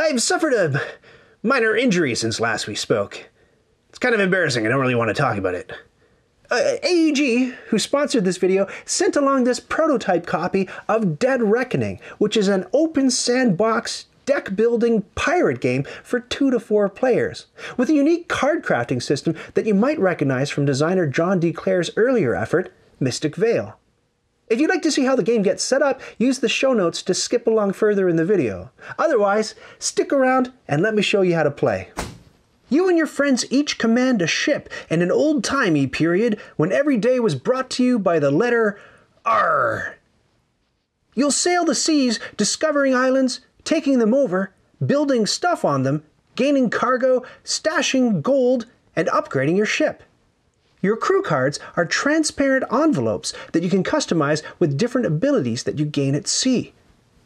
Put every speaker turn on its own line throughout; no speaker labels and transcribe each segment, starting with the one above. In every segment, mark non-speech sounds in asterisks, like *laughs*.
I've suffered a minor injury since last we spoke. It's kind of embarrassing. I don't really want to talk about it. Uh, AEG, who sponsored this video, sent along this prototype copy of Dead Reckoning, which is an open sandbox deck building pirate game for two to four players, with a unique card crafting system that you might recognize from designer John D. Clair's earlier effort, Mystic Vale. If you'd like to see how the game gets set up, use the show notes to skip along further in the video. Otherwise, stick around and let me show you how to play. You and your friends each command a ship in an old-timey period when every day was brought to you by the letter R. You'll sail the seas, discovering islands, taking them over, building stuff on them, gaining cargo, stashing gold, and upgrading your ship. Your crew cards are transparent envelopes that you can customize with different abilities that you gain at sea.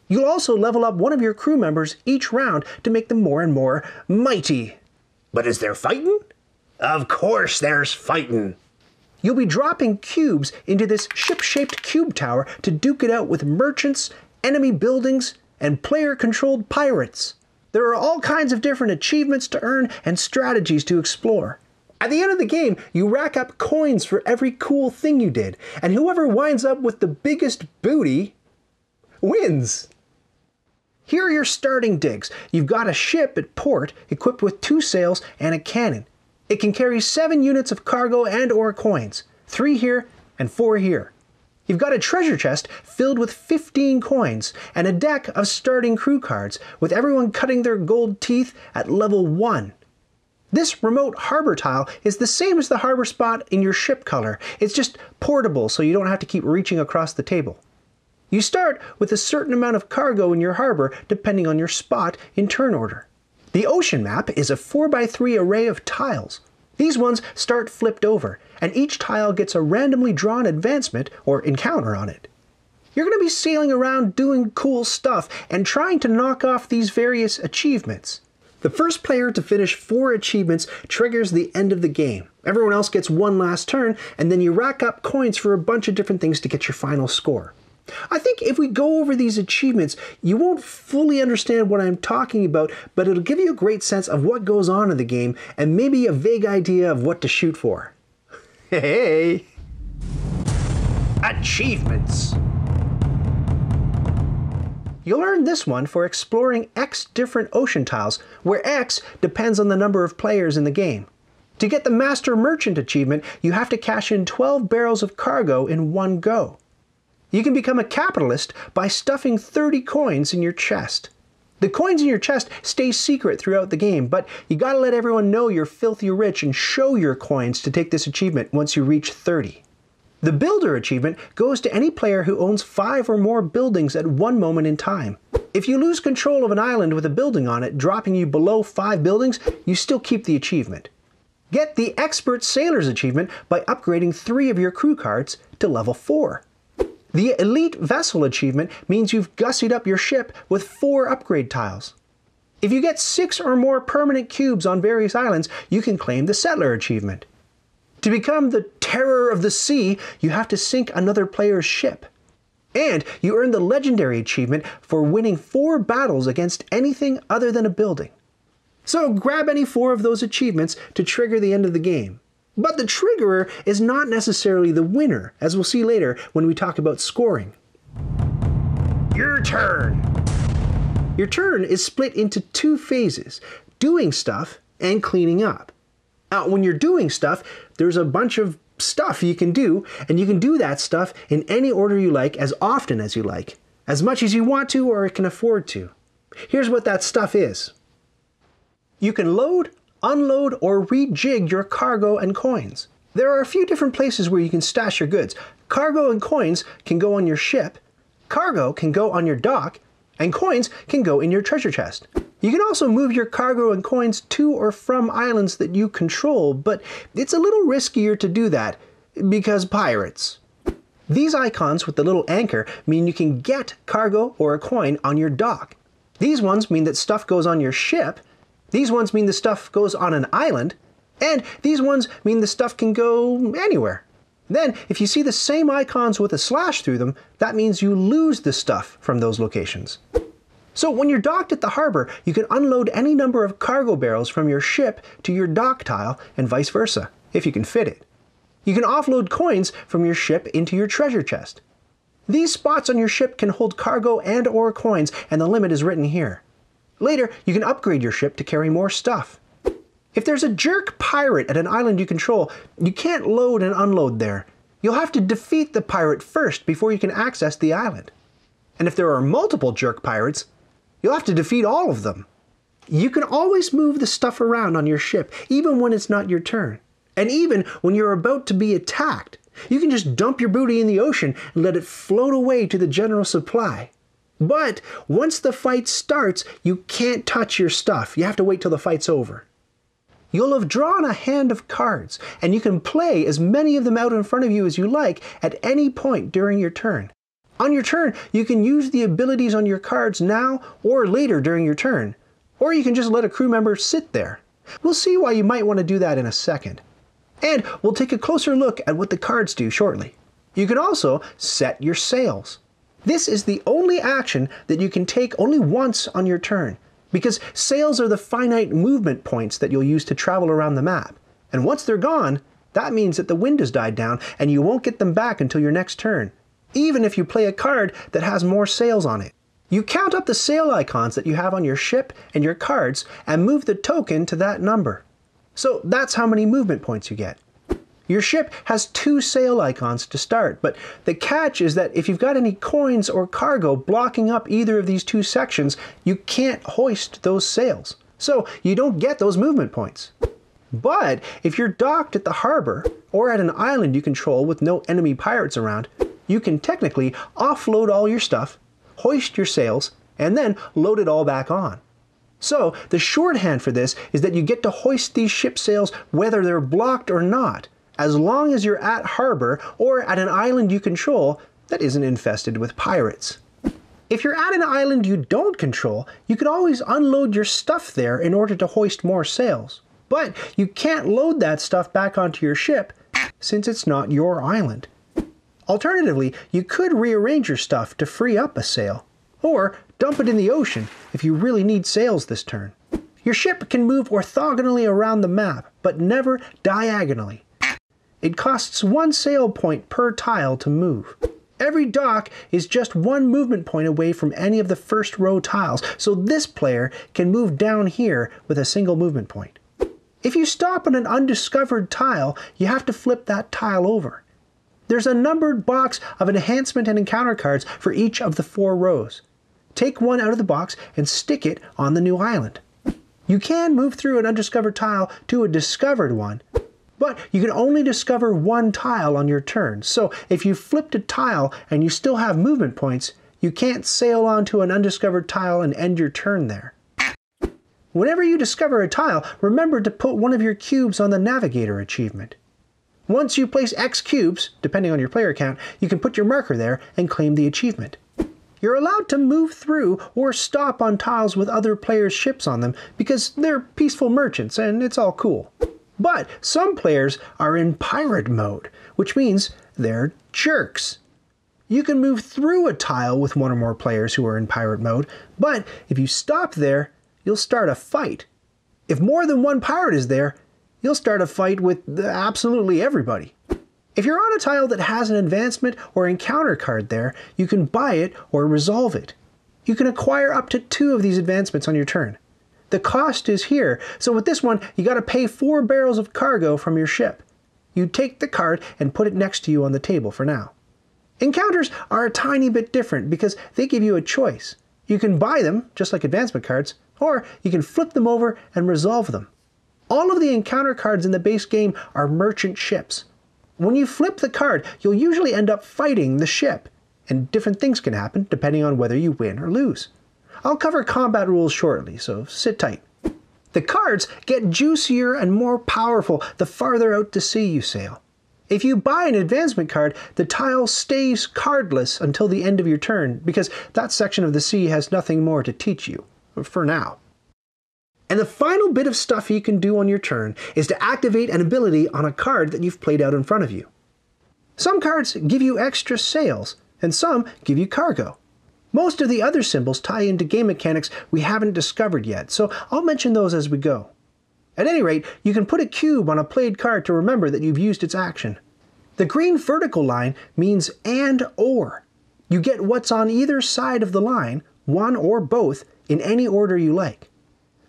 You'll also level up one of your crew members each round to make them more and more mighty. But is there fighting? Of course there's fighting. You'll be dropping cubes into this ship-shaped cube tower to duke it out with merchants, enemy buildings, and player-controlled pirates. There are all kinds of different achievements to earn and strategies to explore. At the end of the game, you rack up coins for every cool thing you did, and whoever winds up with the biggest booty wins. Here are your starting digs. You've got a ship at port equipped with two sails and a cannon. It can carry seven units of cargo and or coins, three here and four here. You've got a treasure chest filled with 15 coins and a deck of starting crew cards with everyone cutting their gold teeth at level 1. This remote harbor tile is the same as the harbor spot in your ship color. It's just portable so you don't have to keep reaching across the table. You start with a certain amount of cargo in your harbor depending on your spot in turn order. The ocean map is a 4x3 array of tiles. These ones start flipped over, and each tile gets a randomly drawn advancement or encounter on it. You're going to be sailing around doing cool stuff and trying to knock off these various achievements. The first player to finish four achievements triggers the end of the game. Everyone else gets one last turn, and then you rack up coins for a bunch of different things to get your final score. I think if we go over these achievements, you won't fully understand what I'm talking about, but it'll give you a great sense of what goes on in the game and maybe a vague idea of what to shoot for. *laughs* Hey! Achievements! You'll earn this one for exploring X different ocean tiles, where X depends on the number of players in the game. To get the Master Merchant achievement, you have to cash in 12 barrels of cargo in one go. You can become a capitalist by stuffing 30 coins in your chest. The coins in your chest stay secret throughout the game, but you gotta let everyone know you're filthy rich and show your coins to take this achievement once you reach 30. The Builder achievement goes to any player who owns five or more buildings at one moment in time. If you lose control of an island with a building on it, dropping you below five buildings, you still keep the achievement. Get the Expert Sailors achievement by upgrading three of your crew cards to level 4. The Elite Vessel achievement means you've gussied up your ship with four upgrade tiles. If you get six or more permanent cubes on various islands, you can claim the Settler achievement. To become the terror of the sea, you have to sink another player's ship. And you earn the legendary achievement for winning four battles against anything other than a building. So grab any four of those achievements to trigger the end of the game. But the triggerer is not necessarily the winner, as we'll see later when we talk about scoring. Your turn! Your turn is split into two phases doing stuff and cleaning up. Now, when you're doing stuff, there's a bunch of stuff you can do, and you can do that stuff in any order you like, as often as you like, as much as you want to or can afford to. Here's what that stuff is you can load, unload, or rejig your cargo and coins. There are a few different places where you can stash your goods. Cargo and coins can go on your ship, cargo can go on your dock, and coins can go in your treasure chest. You can also move your cargo and coins to or from islands that you control, but it's a little riskier to do that because pirates. These icons with the little anchor mean you can get cargo or a coin on your dock. These ones mean that stuff goes on your ship. These ones mean the stuff goes on an island. And these ones mean the stuff can go anywhere. Then, if you see the same icons with a slash through them, that means you lose the stuff from those locations. So when you're docked at the harbor, you can unload any number of cargo barrels from your ship to your dock tile and vice versa, if you can fit it. You can offload coins from your ship into your treasure chest. These spots on your ship can hold cargo and or coins, and the limit is written here. Later, you can upgrade your ship to carry more stuff. If there's a jerk pirate at an island you control, you can't load and unload there. You'll have to defeat the pirate first before you can access the island. And if there are multiple jerk pirates, You'll have to defeat all of them. You can always move the stuff around on your ship, even when it's not your turn. And even when you're about to be attacked, you can just dump your booty in the ocean and let it float away to the general supply. But once the fight starts, you can't touch your stuff. You have to wait till the fight's over. You'll have drawn a hand of cards, and you can play as many of them out in front of you as you like at any point during your turn. On your turn, you can use the abilities on your cards now or later during your turn, or you can just let a crew member sit there. We'll see why you might want to do that in a second. And we'll take a closer look at what the cards do shortly. You can also set your sails. This is the only action that you can take only once on your turn, because sails are the finite movement points that you'll use to travel around the map. And once they're gone, that means that the wind has died down and you won't get them back until your next turn even if you play a card that has more sails on it. You count up the sail icons that you have on your ship and your cards and move the token to that number. So that's how many movement points you get. Your ship has two sail icons to start, but the catch is that if you've got any coins or cargo blocking up either of these two sections, you can't hoist those sails. So you don't get those movement points. But if you're docked at the harbor or at an island you control with no enemy pirates around, you can technically offload all your stuff, hoist your sails, and then load it all back on. So, the shorthand for this is that you get to hoist these ship sails whether they're blocked or not, as long as you're at harbor or at an island you control that isn't infested with pirates. If you're at an island you don't control, you could always unload your stuff there in order to hoist more sails. But you can't load that stuff back onto your ship since it's not your island. Alternatively, you could rearrange your stuff to free up a sail, or dump it in the ocean if you really need sails this turn. Your ship can move orthogonally around the map, but never diagonally. It costs one sail point per tile to move. Every dock is just one movement point away from any of the first row tiles, so this player can move down here with a single movement point. If you stop on an undiscovered tile, you have to flip that tile over. There's a numbered box of enhancement and encounter cards for each of the four rows. Take one out of the box and stick it on the new island. You can move through an undiscovered tile to a discovered one, but you can only discover one tile on your turn. So if you flipped a tile and you still have movement points, you can't sail onto an undiscovered tile and end your turn there. Whenever you discover a tile, remember to put one of your cubes on the Navigator achievement. Once you place X cubes, depending on your player count, you can put your marker there and claim the achievement. You're allowed to move through or stop on tiles with other players' ships on them because they're peaceful merchants and it's all cool. But some players are in pirate mode, which means they're jerks. You can move through a tile with one or more players who are in pirate mode, but if you stop there, you'll start a fight. If more than one pirate is there, you'll start a fight with absolutely everybody. If you're on a tile that has an advancement or encounter card there, you can buy it or resolve it. You can acquire up to two of these advancements on your turn. The cost is here, so with this one, you gotta pay four barrels of cargo from your ship. You take the card and put it next to you on the table for now. Encounters are a tiny bit different because they give you a choice. You can buy them, just like advancement cards, or you can flip them over and resolve them. All of the encounter cards in the base game are merchant ships. When you flip the card, you'll usually end up fighting the ship, and different things can happen depending on whether you win or lose. I'll cover combat rules shortly, so sit tight. The cards get juicier and more powerful the farther out to sea you sail. If you buy an advancement card, the tile stays cardless until the end of your turn because that section of the sea has nothing more to teach you, for now. And the final bit of stuff you can do on your turn is to activate an ability on a card that you've played out in front of you. Some cards give you extra sails, and some give you cargo. Most of the other symbols tie into game mechanics we haven't discovered yet, so I'll mention those as we go. At any rate, you can put a cube on a played card to remember that you've used its action. The green vertical line means and or. You get what's on either side of the line, one or both, in any order you like.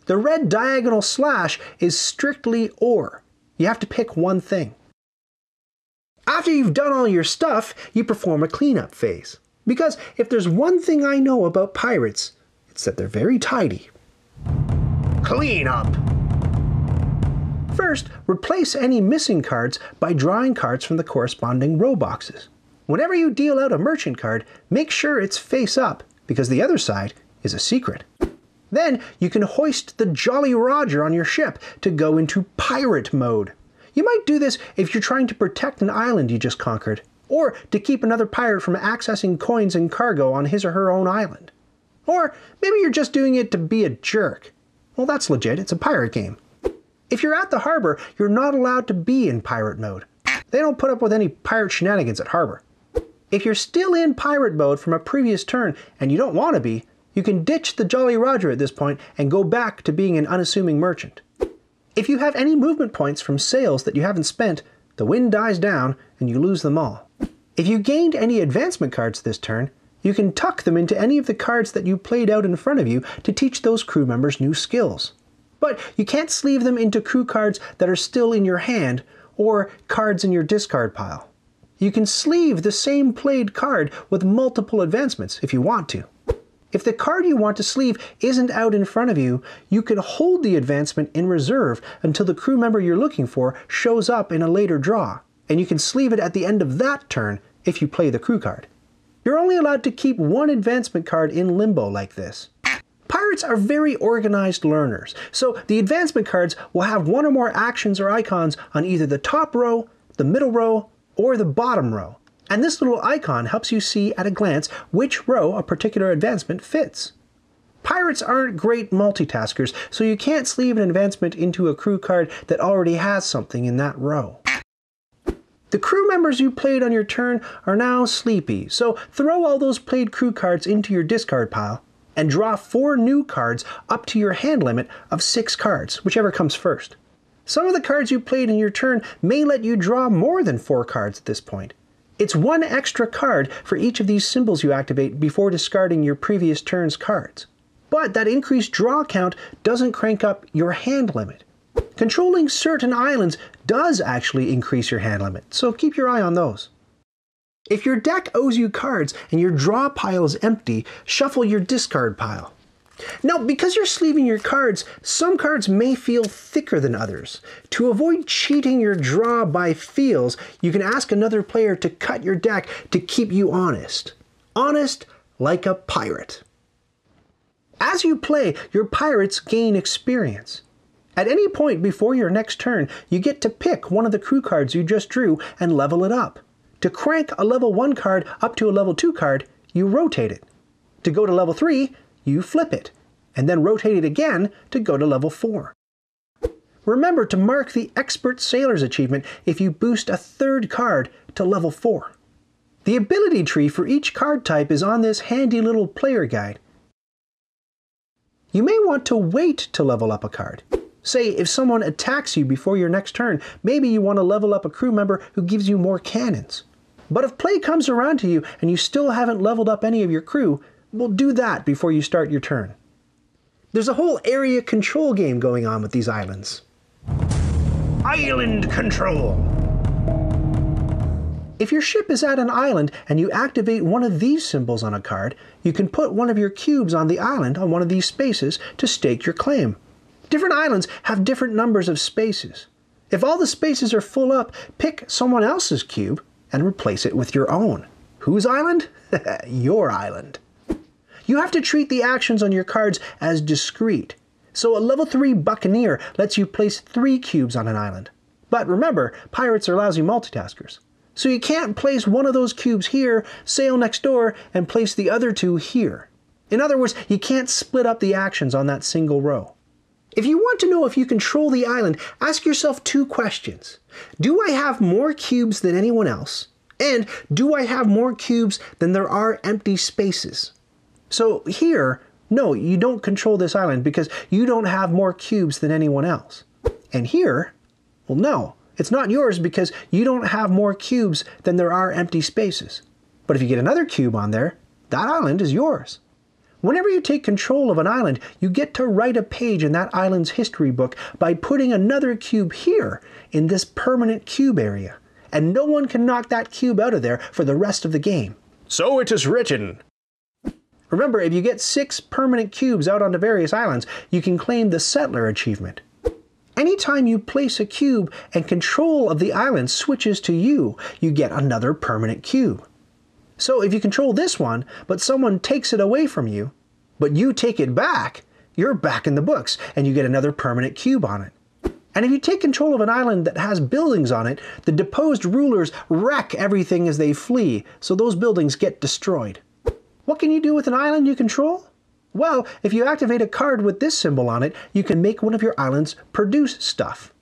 The red diagonal slash is strictly or. You have to pick one thing. After you've done all your stuff, you perform a cleanup phase. Because if there's one thing I know about pirates, it's that they're very tidy. Clean up! First, replace any missing cards by drawing cards from the corresponding row boxes. Whenever you deal out a merchant card, make sure it's face up, because the other side is a secret. Then you can hoist the Jolly Roger on your ship to go into pirate mode. You might do this if you're trying to protect an island you just conquered, or to keep another pirate from accessing coins and cargo on his or her own island. Or maybe you're just doing it to be a jerk. Well, that's legit, it's a pirate game. If you're at the harbor, you're not allowed to be in pirate mode. They don't put up with any pirate shenanigans at harbor. If you're still in pirate mode from a previous turn and you don't want to be, you can ditch the Jolly Roger at this point and go back to being an unassuming merchant. If you have any movement points from sails that you haven't spent, the wind dies down and you lose them all. If you gained any advancement cards this turn, you can tuck them into any of the cards that you played out in front of you to teach those crew members new skills. But you can't sleeve them into crew cards that are still in your hand or cards in your discard pile. You can sleeve the same played card with multiple advancements if you want to. If the card you want to sleeve isn't out in front of you, you can hold the advancement in reserve until the crew member you're looking for shows up in a later draw, and you can sleeve it at the end of that turn if you play the crew card. You're only allowed to keep one advancement card in limbo like this. Pirates are very organized learners, so the advancement cards will have one or more actions or icons on either the top row, the middle row, or the bottom row. And this little icon helps you see at a glance which row a particular advancement fits. Pirates aren't great multitaskers, so you can't sleeve an advancement into a crew card that already has something in that row. The crew members you played on your turn are now sleepy, so throw all those played crew cards into your discard pile and draw four new cards up to your hand limit of six cards, whichever comes first. Some of the cards you played in your turn may let you draw more than four cards at this point. It's one extra card for each of these symbols you activate before discarding your previous turn's cards. But that increased draw count doesn't crank up your hand limit. Controlling certain islands does actually increase your hand limit, so keep your eye on those. If your deck owes you cards and your draw pile is empty, shuffle your discard pile. Now, because you're sleeving your cards, some cards may feel thicker than others. To avoid cheating your draw by feels, you can ask another player to cut your deck to keep you honest. Honest like a pirate. As you play, your pirates gain experience. At any point before your next turn, you get to pick one of the crew cards you just drew and level it up. To crank a level 1 card up to a level 2 card, you rotate it. To go to level 3, you flip it, and then rotate it again to go to level 4. Remember to mark the Expert Sailor's achievement if you boost a third card to level 4. The ability tree for each card type is on this handy little player guide. You may want to wait to level up a card. Say, if someone attacks you before your next turn, maybe you want to level up a crew member who gives you more cannons. But if play comes around to you and you still haven't leveled up any of your crew, well, do that before you start your turn. There's a whole area control game going on with these islands. Island control! If your ship is at an island and you activate one of these symbols on a card, you can put one of your cubes on the island on one of these spaces to stake your claim. Different islands have different numbers of spaces. If all the spaces are full up, pick someone else's cube and replace it with your own. Whose island? *laughs* your island. You have to treat the actions on your cards as discrete. So a level 3 Buccaneer lets you place 3 cubes on an island. But remember, pirates are lousy multitaskers. So you can't place one of those cubes here, sail next door, and place the other two here. In other words, you can't split up the actions on that single row. If you want to know if you control the island, ask yourself two questions. Do I have more cubes than anyone else? And do I have more cubes than there are empty spaces? So here, no, you don't control this island because you don't have more cubes than anyone else. And here, well, no, it's not yours because you don't have more cubes than there are empty spaces. But if you get another cube on there, that island is yours. Whenever you take control of an island, you get to write a page in that island's history book by putting another cube here in this permanent cube area. And no one can knock that cube out of there for the rest of the game.
So it is written.
Remember, if you get six permanent cubes out onto various islands, you can claim the Settler achievement. Anytime you place a cube and control of the island switches to you, you get another permanent cube. So if you control this one, but someone takes it away from you, but you take it back, you're back in the books and you get another permanent cube on it. And if you take control of an island that has buildings on it, the deposed rulers wreck everything as they flee, so those buildings get destroyed. What can you do with an island you control? Well, if you activate a card with this symbol on it, you can make one of your islands produce stuff.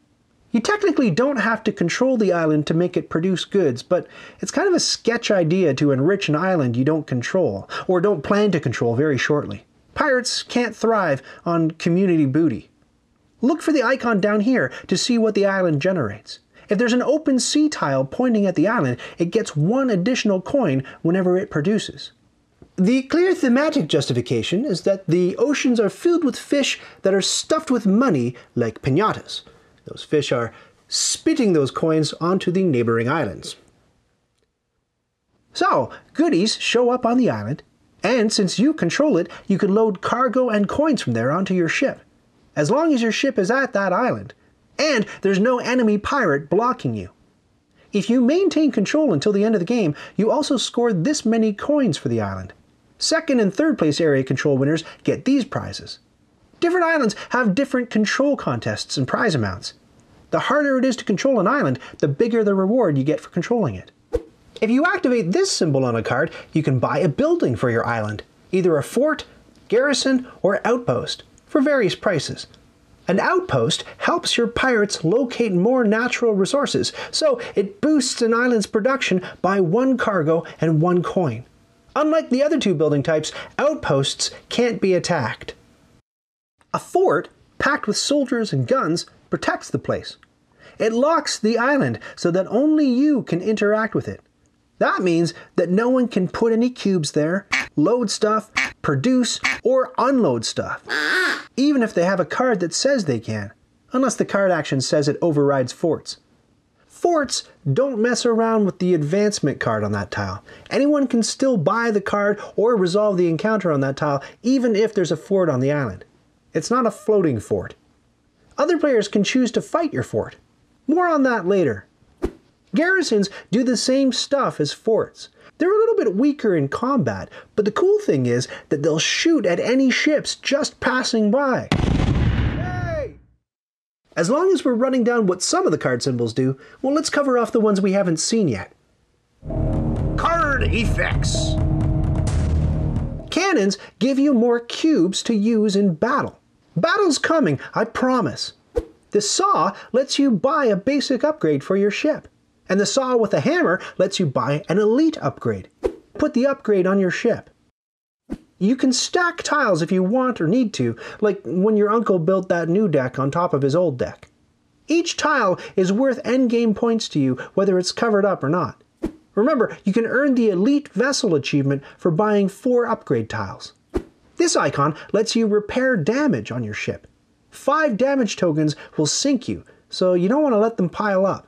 You technically don't have to control the island to make it produce goods, but it's kind of a sketch idea to enrich an island you don't control, or don't plan to control very shortly. Pirates can't thrive on community booty. Look for the icon down here to see what the island generates. If there's an open sea tile pointing at the island, it gets one additional coin whenever it produces. The clear thematic justification is that the oceans are filled with fish that are stuffed with money like pinatas. Those fish are spitting those coins onto the neighboring islands. So, goodies show up on the island, and since you control it, you can load cargo and coins from there onto your ship. As long as your ship is at that island, and there's no enemy pirate blocking you. If you maintain control until the end of the game, you also score this many coins for the island. Second and third place area control winners get these prizes. Different islands have different control contests and prize amounts. The harder it is to control an island, the bigger the reward you get for controlling it. If you activate this symbol on a card, you can buy a building for your island, either a fort, garrison, or outpost, for various prices. An outpost helps your pirates locate more natural resources, so it boosts an island's production by one cargo and one coin. Unlike the other two building types, outposts can't be attacked. A fort, packed with soldiers and guns, protects the place. It locks the island so that only you can interact with it. That means that no one can put any cubes there, load stuff, produce, or unload stuff, even if they have a card that says they can, unless the card action says it overrides forts. Forts don't mess around with the advancement card on that tile. Anyone can still buy the card or resolve the encounter on that tile, even if there's a fort on the island. It's not a floating fort. Other players can choose to fight your fort. More on that later. Garrisons do the same stuff as forts. They're a little bit weaker in combat, but the cool thing is that they'll shoot at any ships just passing by. As long as we're running down what some of the card symbols do, well, let's cover off the ones we haven't seen yet.
Card effects.
Cannons give you more cubes to use in battle. Battle's coming, I promise. The saw lets you buy a basic upgrade for your ship. And the saw with a hammer lets you buy an elite upgrade. Put the upgrade on your ship. You can stack tiles if you want or need to, like when your uncle built that new deck on top of his old deck. Each tile is worth endgame points to you, whether it's covered up or not. Remember, you can earn the Elite Vessel achievement for buying four upgrade tiles. This icon lets you repair damage on your ship. Five damage tokens will sink you, so you don't want to let them pile up.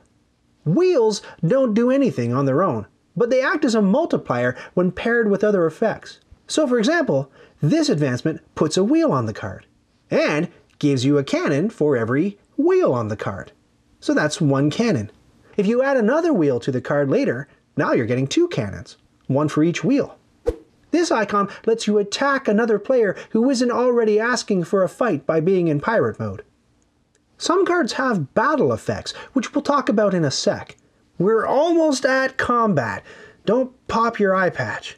Wheels don't do anything on their own, but they act as a multiplier when paired with other effects. So for example, this advancement puts a wheel on the card, and gives you a cannon for every wheel on the card. So that's one cannon. If you add another wheel to the card later, now you're getting two cannons, one for each wheel. This icon lets you attack another player who isn't already asking for a fight by being in pirate mode. Some cards have battle effects, which we'll talk about in a sec. We're almost at combat. Don't pop your eye patch.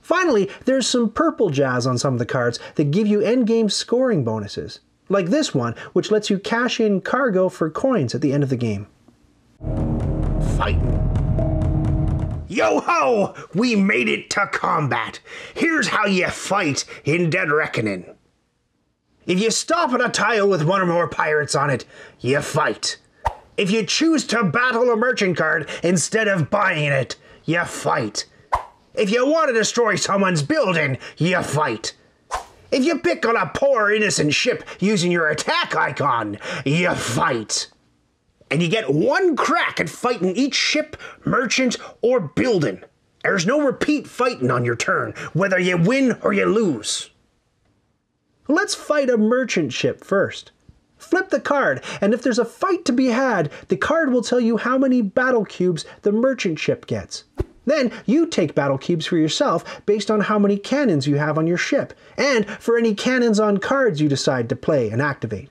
Finally, there's some purple jazz on some of the cards that give you endgame scoring bonuses, like this one, which lets you cash in cargo for coins at the end of the game.
Fighting. Yo ho! We made it to combat. Here's how you fight in Dead Reckoning. If you stop at a tile with one or more pirates on it, you fight. If you choose to battle a merchant card instead of buying it, you fight. If you want to destroy someone's building, you fight. If you pick on a poor innocent ship using your attack icon, you fight. And you get one crack at fighting each ship, merchant, or building. There's no repeat fighting on your turn, whether you win or you lose.
Let's fight a merchant ship first. Flip the card, and if there's a fight to be had, the card will tell you how many battle cubes the merchant ship gets. Then you take battle cubes for yourself based on how many cannons you have on your ship, and for any cannons on cards you decide to play and activate.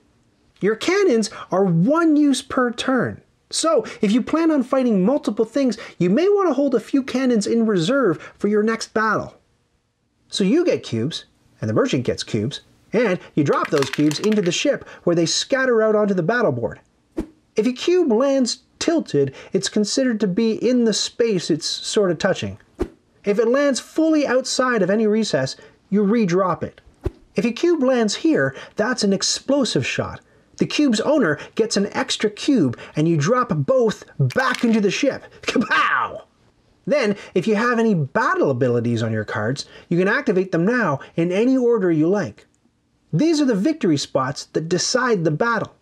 Your cannons are one use per turn. So, if you plan on fighting multiple things, you may want to hold a few cannons in reserve for your next battle. So you get cubes, and the merchant gets cubes, and you drop those cubes into the ship where they scatter out onto the battle board. If a cube lands tilted, it's considered to be in the space it's sort of touching. If it lands fully outside of any recess, you redrop it. If a cube lands here, that's an explosive shot. The cube's owner gets an extra cube, and you drop both back into the ship. *laughs* Kapow! Then, if you have any battle abilities on your cards, you can activate them now in any order you like. These are the victory spots that decide the battle.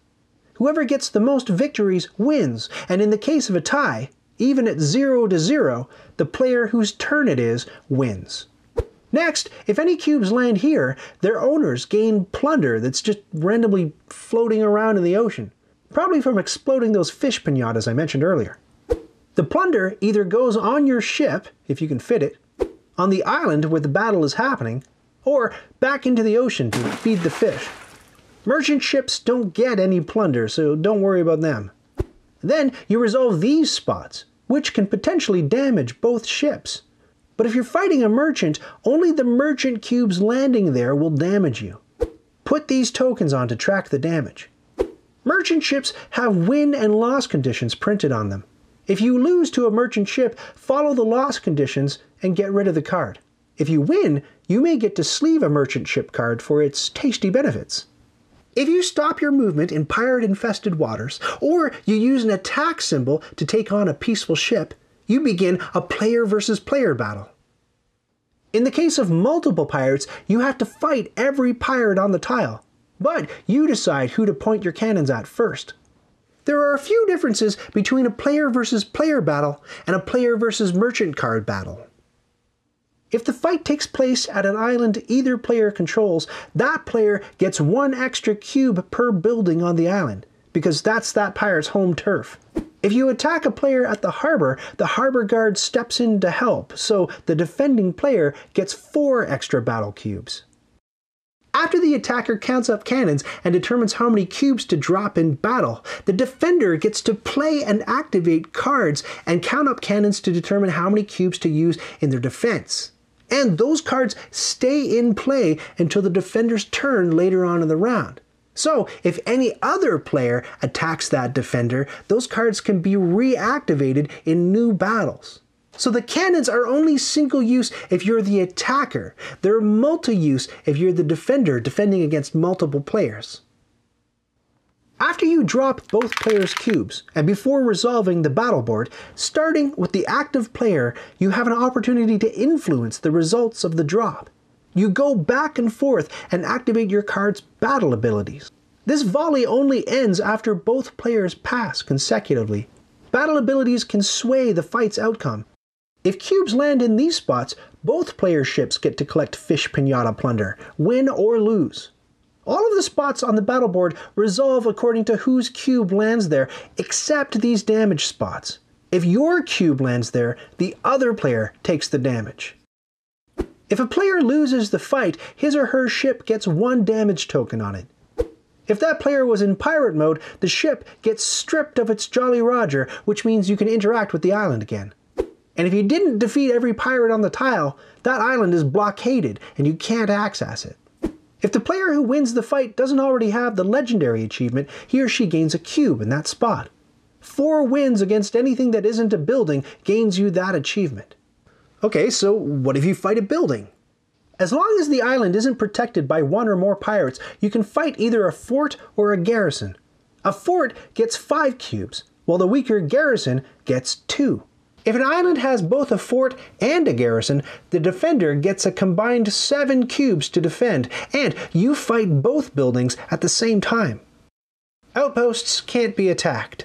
Whoever gets the most victories wins, and in the case of a tie, even at 0 to 0, the player whose turn it is wins. Next, if any cubes land here, their owners gain plunder that's just randomly floating around in the ocean, probably from exploding those fish pinatas I mentioned earlier. The plunder either goes on your ship, if you can fit it, on the island where the battle is happening, or back into the ocean to feed the fish. Merchant ships don't get any plunder, so don't worry about them. Then you resolve these spots, which can potentially damage both ships. But if you're fighting a merchant, only the merchant cubes landing there will damage you. Put these tokens on to track the damage. Merchant ships have win and loss conditions printed on them. If you lose to a merchant ship, follow the loss conditions and get rid of the card. If you win, you may get to sleeve a merchant ship card for its tasty benefits. If you stop your movement in pirate infested waters, or you use an attack symbol to take on a peaceful ship, you begin a player versus player battle. In the case of multiple pirates, you have to fight every pirate on the tile, but you decide who to point your cannons at first. There are a few differences between a player versus player battle and a player versus merchant card battle. If the fight takes place at an island either player controls, that player gets one extra cube per building on the island, because that's that pirate's home turf. If you attack a player at the harbor, the harbor guard steps in to help, so the defending player gets four extra battle cubes. After the attacker counts up cannons and determines how many cubes to drop in battle, the defender gets to play and activate cards and count up cannons to determine how many cubes to use in their defense. And those cards stay in play until the defender's turn later on in the round. So, if any other player attacks that defender, those cards can be reactivated in new battles. So the cannons are only single use if you're the attacker. They're multi use if you're the defender defending against multiple players. After you drop both players' cubes, and before resolving the battle board, starting with the active player, you have an opportunity to influence the results of the drop. You go back and forth and activate your card's battle abilities. This volley only ends after both players pass consecutively. Battle abilities can sway the fight's outcome. If cubes land in these spots, both player ships get to collect fish pinata plunder, win or lose. All of the spots on the battle board resolve according to whose cube lands there, except these damage spots. If your cube lands there, the other player takes the damage. If a player loses the fight, his or her ship gets one damage token on it. If that player was in pirate mode, the ship gets stripped of its Jolly Roger, which means you can interact with the island again. And if you didn't defeat every pirate on the tile, that island is blockaded and you can't access it. If the player who wins the fight doesn't already have the legendary achievement, he or she gains a cube in that spot. Four wins against anything that isn't a building gains you that achievement. Okay, so what if you fight a building? As long as the island isn't protected by one or more pirates, you can fight either a fort or a garrison. A fort gets 5 cubes, while the weaker garrison gets 2. If an island has both a fort and a garrison, the defender gets a combined 7 cubes to defend, and you fight both buildings at the same time. Outposts can't be attacked.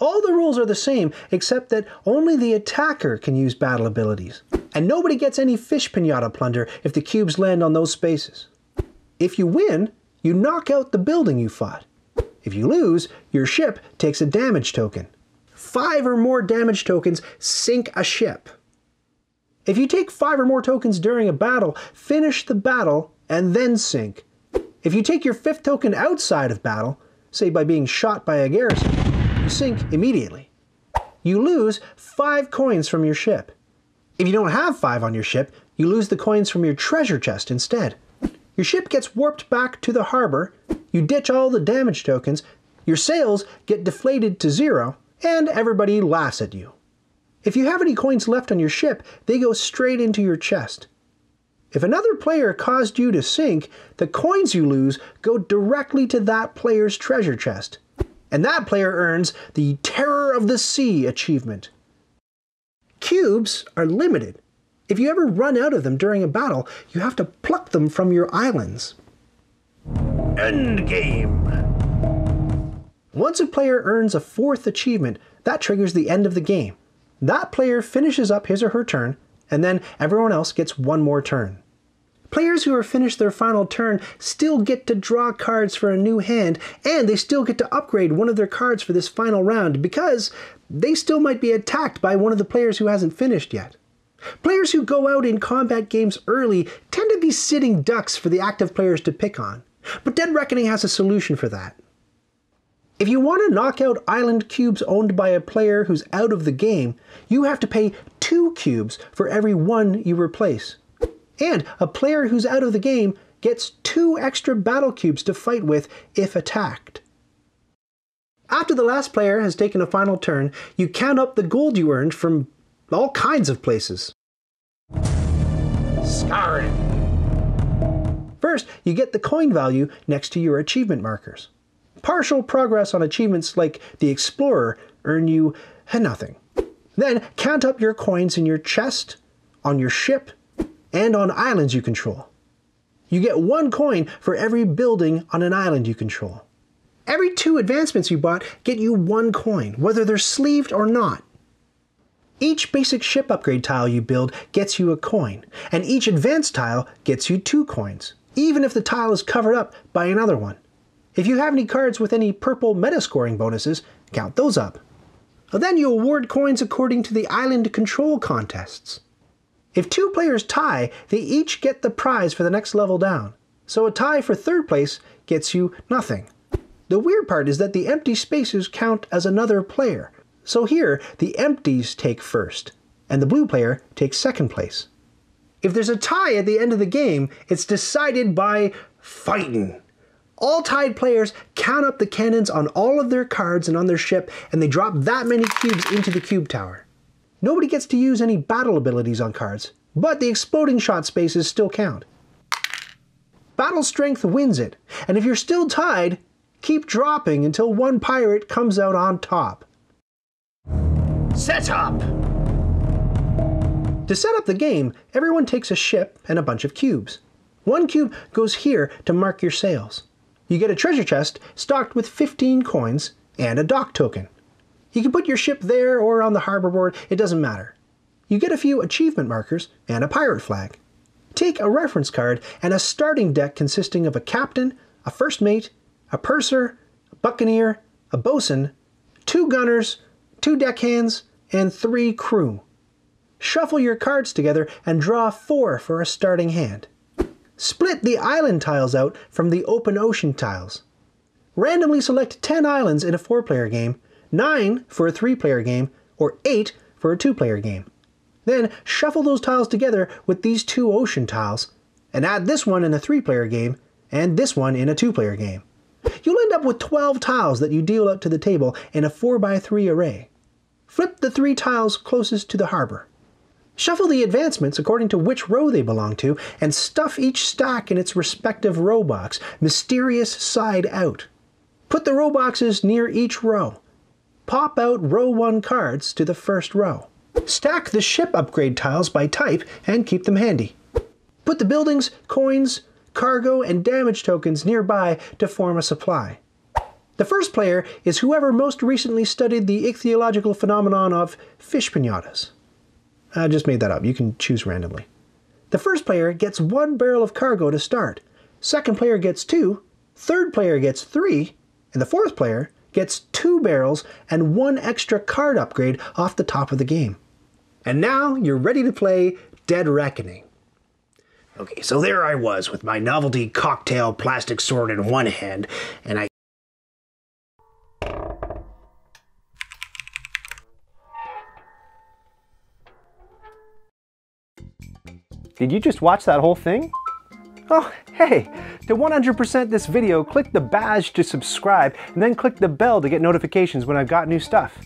All the rules are the same, except that only the attacker can use battle abilities, and nobody gets any fish pinata plunder if the cubes land on those spaces. If you win, you knock out the building you fought. If you lose, your ship takes a damage token. Five or more damage tokens sink a ship. If you take five or more tokens during a battle, finish the battle and then sink. If you take your fifth token outside of battle, say by being shot by a garrison, sink immediately. You lose five coins from your ship. If you don't have five on your ship, you lose the coins from your treasure chest instead. Your ship gets warped back to the harbor, you ditch all the damage tokens, your sails get deflated to zero, and everybody laughs at you. If you have any coins left on your ship, they go straight into your chest. If another player caused you to sink, the coins you lose go directly to that player's treasure chest. And that player earns the Terror of the Sea achievement. Cubes are limited. If you ever run out of them during a battle, you have to pluck them from your islands.
Endgame.
Once a player earns a fourth achievement, that triggers the end of the game. That player finishes up his or her turn, and then everyone else gets one more turn. Players who have finished their final turn still get to draw cards for a new hand, and they still get to upgrade one of their cards for this final round because they still might be attacked by one of the players who hasn't finished yet. Players who go out in combat games early tend to be sitting ducks for the active players to pick on, but Dead Reckoning has a solution for that. If you want to knock out island cubes owned by a player who's out of the game, you have to pay two cubes for every one you replace. And a player who's out of the game gets two extra battle cubes to fight with if attacked. After the last player has taken a final turn, you count up the gold you earned from all kinds of places. First, you get the coin value next to your achievement markers. Partial progress on achievements like the Explorer earn you nothing. Then count up your coins in your chest, on your ship, and on islands you control. You get one coin for every building on an island you control. Every two advancements you bought get you one coin, whether they're sleeved or not. Each basic ship upgrade tile you build gets you a coin, and each advanced tile gets you two coins, even if the tile is covered up by another one. If you have any cards with any purple metascoring bonuses, count those up. Then you award coins according to the island control contests. If two players tie, they each get the prize for the next level down. So a tie for third place gets you nothing. The weird part is that the empty spaces count as another player. So here, the empties take first, and the blue player takes second place. If there's a tie at the end of the game, it's decided by fighting. All tied players count up the cannons on all of their cards and on their ship, and they drop that many cubes into the cube tower. Nobody gets to use any battle abilities on cards, but the exploding shot spaces still count. Battle strength wins it, and if you're still tied, keep dropping until one pirate comes out on top.
Set up.
To set up the game, everyone takes a ship and a bunch of cubes. One cube goes here to mark your sails. You get a treasure chest stocked with 15 coins and a dock token. You can put your ship there or on the harbor board, it doesn't matter. You get a few achievement markers and a pirate flag. Take a reference card and a starting deck consisting of a captain, a first mate, a purser, a buccaneer, a bosun, two gunners, two deckhands, and three crew. Shuffle your cards together and draw four for a starting hand. Split the island tiles out from the open ocean tiles. Randomly select 10 islands in a 4 player game, 9 for a 3 player game, or 8 for a 2 player game. Then shuffle those tiles together with these two ocean tiles, and add this one in a 3 player game and this one in a 2 player game. You'll end up with 12 tiles that you deal out to the table in a 4x3 array. Flip the three tiles closest to the harbor. Shuffle the advancements according to which row they belong to, and stuff each stack in its respective row box, mysterious side out. Put the row boxes near each row. Pop out row 1 cards to the first row. Stack the ship upgrade tiles by type and keep them handy. Put the buildings, coins, cargo, and damage tokens nearby to form a supply. The first player is whoever most recently studied the ichthyological phenomenon of fish pinatas. I just made that up. You can choose randomly. The first player gets one barrel of cargo to start. Second player gets two. Third player gets three. And the fourth player gets two barrels and one extra card upgrade off the top of the game. And now you're ready to play Dead Reckoning.
Okay, so there I was with my novelty cocktail plastic sword in one hand, and I
Did you just watch that whole thing? Oh, hey, to 100% this video, click the badge to subscribe and then click the bell to get notifications when I've got new stuff.